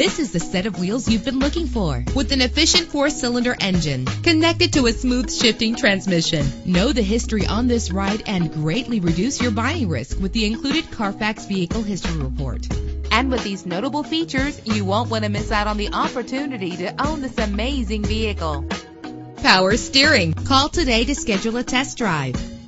This is the set of wheels you've been looking for with an efficient four-cylinder engine connected to a smooth shifting transmission. Know the history on this ride and greatly reduce your buying risk with the included Carfax Vehicle History Report. And with these notable features, you won't want to miss out on the opportunity to own this amazing vehicle. Power steering. Call today to schedule a test drive.